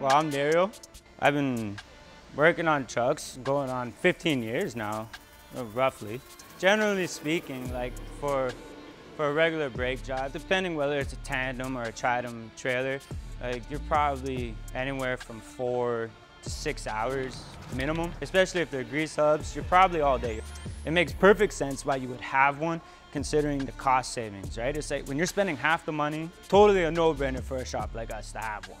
Well, I'm Dario. I've been working on trucks going on 15 years now, roughly. Generally speaking, like for for a regular brake job, depending whether it's a tandem or a tridem trailer, like you're probably anywhere from four to six hours minimum, especially if they're grease hubs, you're probably all day. It makes perfect sense why you would have one considering the cost savings, right? It's like when you're spending half the money, totally a no-brainer for a shop like us to have one.